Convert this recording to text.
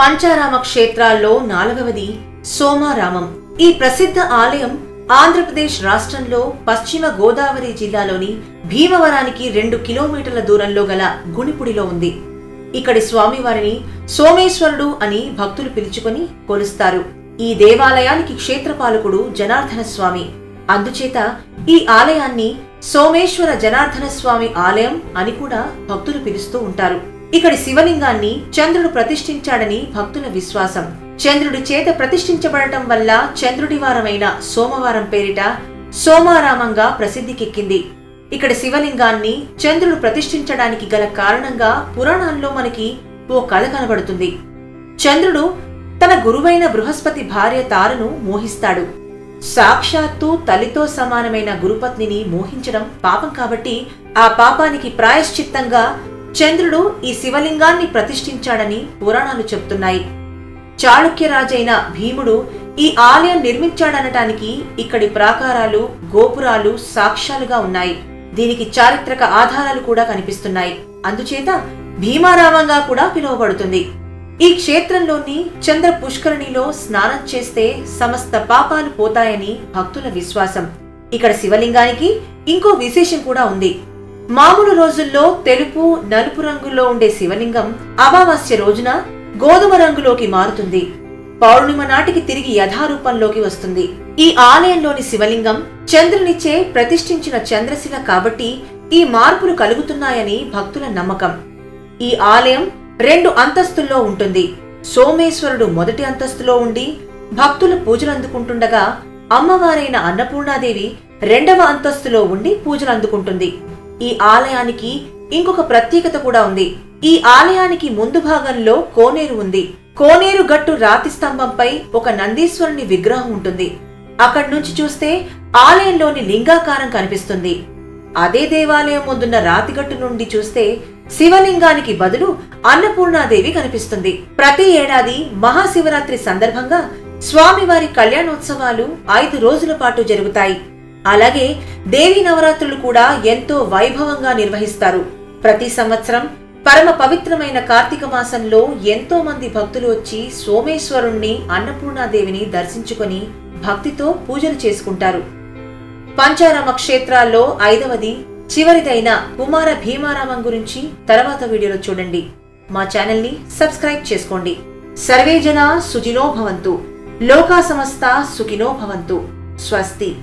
పంచారామ క్షేత్రాల్లో నాలుగవది సోమారామం. ఈ ప్రసిద్ధ ఆలయం ఆంధ్రప్రదేశ్ రాష్ట్రంలో పశ్చిమ గోదావరి జిల్లాలోని భీమవరానికి రెండు కిలోమీటర్ల దూరంలో గల గుణిపుడిలో ఉంది. ఇక్కడి స్వామివారిని సోమేశ్వరుడు అని భక్తులు పిలుచుకొని కొలుస్తారు. ఈ దేవాలయానికి క్షేత్రపాలకుడు జనార్దన స్వామి. అందుచేత ఈ ఆలయాన్ని సోమేశ్వర జనార్దన స్వామి ఆలయం అని కూడా భక్తులు పిలుస్తూ ఉంటారు. ఇక్కడి శివలింగాన్ని చంద్రుడు ప్రతిష్ఠించాడని భక్తుల విశ్వాసం. చంద్రుడి చేత ప్రతిష్ఠించబడటం వల్ల చంద్రుడి వారమైన సోమవారం పేరిట సోమారామంగా ప్రసిద్ధికెక్కింది. ఇక్కడ శివలింగాన్ని చంద్రుడు ప్రతిష్ఠించడానికి గల కారణంగా పురాణాల్లో మనకి ఓ కథ కనబడుతుంది. చంద్రుడు తన గురువైన బృహస్పతి భార్య తారను మోహిస్తాడు. సాక్షాత్తు తల్లితో సమానమైన గురుపత్నిని మోహించడం పాపం కాబట్టి ఆ పాపానికి ప్రాయశ్చిత్తంగా చంద్రుడు ఈ శివలింగాన్ని ప్రతిష్ఠించాడని పురాణాలు చెప్తున్నాయి చాళుక్యరాజైన భీముడు ఈ ఆలయం నిర్మించాడనటానికి ఇక్కడి ప్రాకారాలు గోపురాలు సాక్ష్యాలుగా ఉన్నాయి. దీనికి చారిత్రక ఆధారాలు కూడా కనిపిస్తున్నాయి. అందుచేత భీమారామంగా కూడా పిలువబడుతుంది. ఈ క్షేత్రంలోని చంద్ర పుష్కరిణిలో స్నానం చేస్తే సమస్త పాపాలు పోతాయని భక్తుల విశ్వాసం. ఇక్కడ శివలింగానికి ఇంకో విశేషం కూడా ఉంది. మామూలు రోజుల్లో తెలుపు నలుపు రంగులో ఉండే శివలింగం అమావాస్య రోజున గోధుమ రంగులోకి మారుతుంది. పౌర్ణిమ నాటికి తిరిగి యథారూపంలోకి వస్తుంది. ఈ ఆలయంలోని శివలింగం చంద్రునిచ్చే ప్రతిష్ఠించిన చంద్రశిల కాబట్టి ఈ మార్పులు కలుగుతున్నాయని భక్తుల నమ్మకం. ఈ ఆలయం రెండు అంతస్తుల్లో ఉంటుంది. సోమేశ్వరుడు మొదటి అంతస్తులో ఉండి భక్తులు పూజలు అందుకుంటుండగా అమ్మవారైన అన్నపూర్ణాదేవి రెండవ అంతస్తులో ఉండి పూజలు అందుకుంటుంది. ఈ ఆలయానికి ఇంకొక ప్రత్యేకత కూడా ఉంది. ఈ ఆలయానికి ముందు భాగంలో కోనేరు ఉంది. కోనేరు గట్టు రాతి స్తంభంపై ఒక నందీశ్వరుని విగ్రహం ఉంటుంది. అక్కడి నుంచి చూస్తే ఆలయంలోని లింగాకారం కనిపిస్తుంది. అదే దేవాలయం ముందున్న రాతిగట్టు నుండి చూస్తే శివలింగానికి బదులు అన్నపూర్ణాదేవి కనిపిస్తుంది. ప్రతి ఏడాది మహాశివరాత్రి సందర్భంగా స్వామివారి కళ్యాణోత్సవాలు ఐదు రోజుల పాటు జరుగుతాయి. అలాగే దేవి నవరాత్రులు కూడా ఎంతో వైభవంగా నిర్వహిస్తారు. ప్రతి సంవత్సరం పరమ పవిత్రమైన కార్తీక మాసంలో ఎంతో మంది భక్తులు వచ్చి సోమేశ్వరుణ్ణి అన్నపూర్ణాదేవిని దర్శించుకొని భక్తితో పూజలు చేసుకుంటారు. పంచారామ క్షేత్రాల్లో ఐదవది చివరిదైన కుమార భీమారామం గురించి తర్వాత వీడియోలో చూడండి. మా ఛానల్ని సబ్స్క్రైబ్ చేసుకోండి. సర్వే జన సుజినో భవంతు. లోకా సమస్త సుఖినో భవంతు. స్వస్తి.